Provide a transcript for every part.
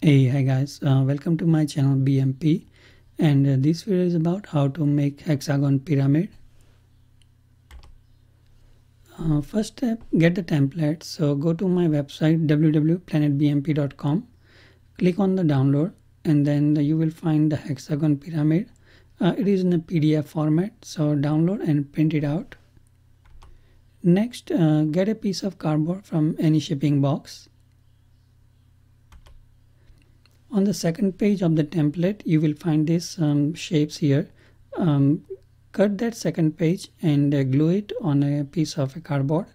hey hi guys. Uh, welcome to my channel bmp and uh, this video is about how to make hexagon pyramid. Uh, first step get the template. So go to my website www.planetbmp.com click on the download and then you will find the hexagon pyramid. Uh, it is in a pdf format so download and print it out. Next uh, get a piece of cardboard from any shipping box on the second page of the template you will find these um, shapes here. Um, cut that second page and uh, glue it on a piece of a cardboard.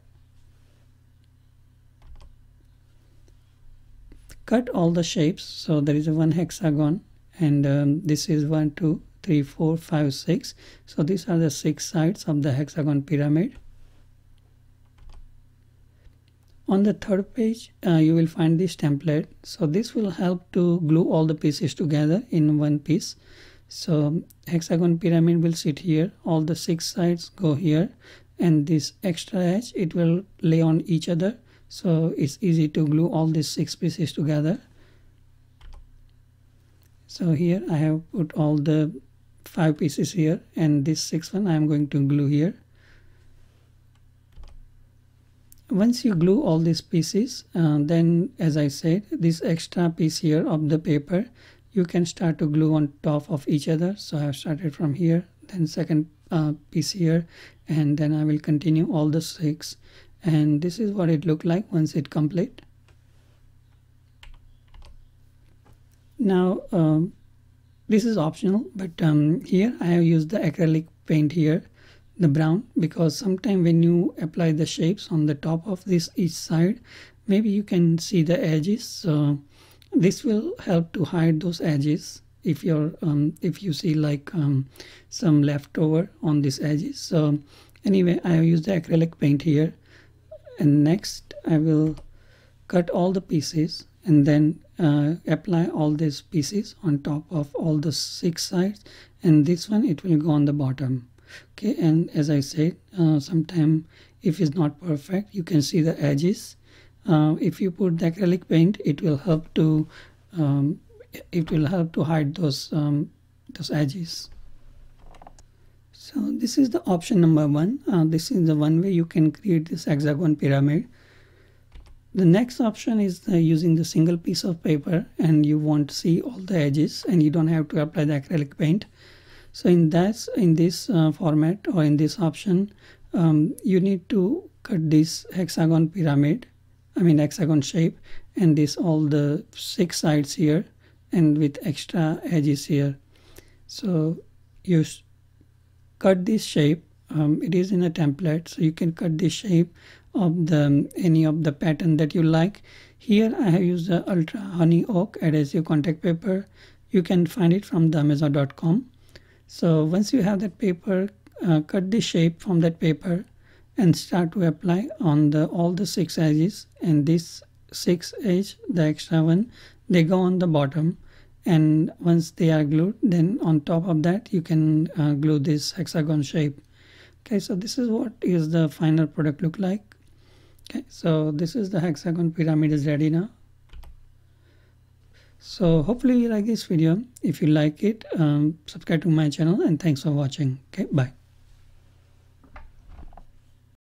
Cut all the shapes. So there is a one hexagon and um, this is one two three four five six. So these are the six sides of the hexagon pyramid on the third page uh, you will find this template. So this will help to glue all the pieces together in one piece. So hexagon pyramid will sit here. All the six sides go here. And this extra edge it will lay on each other. So it's easy to glue all these six pieces together. So here I have put all the five pieces here. And this sixth one I am going to glue here once you glue all these pieces uh, then as I said this extra piece here of the paper you can start to glue on top of each other. So I have started from here then second uh, piece here and then I will continue all the six. And this is what it looked like once it complete. Now um, this is optional but um, here I have used the acrylic paint here the brown because sometime when you apply the shapes on the top of this each side maybe you can see the edges. So this will help to hide those edges if you're um, if you see like um, some leftover on these edges. So anyway I used the acrylic paint here. And next I will cut all the pieces and then uh, apply all these pieces on top of all the six sides. And this one it will go on the bottom okay and as I said uh, sometime if it's not perfect you can see the edges. Uh, if you put the acrylic paint it will help to um, it will help to hide those um, those edges. So this is the option number one. Uh, this is the one way you can create this hexagon pyramid. The next option is the using the single piece of paper and you won't see all the edges and you don't have to apply the acrylic paint so in that in this uh, format or in this option um, you need to cut this hexagon pyramid I mean hexagon shape and this all the six sides here and with extra edges here. So you cut this shape um, it is in a template so you can cut this shape of the any of the pattern that you like. Here I have used the ultra honey oak adhesive contact paper. You can find it from the amazon.com so once you have that paper uh, cut the shape from that paper and start to apply on the all the six edges and this six edge the extra one they go on the bottom. And once they are glued then on top of that you can uh, glue this hexagon shape. Okay so this is what is the final product look like. Okay so this is the hexagon pyramid is ready now so hopefully you like this video. If you like it um, subscribe to my channel and thanks for watching. Okay bye